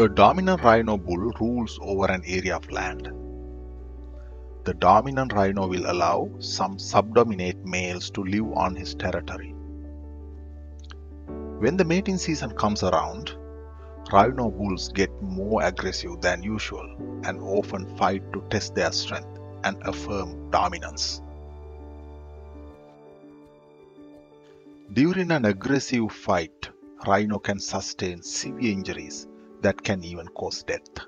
A dominant rhino bull rules over an area of land. The dominant rhino will allow some subdominate males to live on his territory. When the mating season comes around, rhino bulls get more aggressive than usual and often fight to test their strength and affirm dominance. During an aggressive fight, rhino can sustain severe injuries that can even cause death.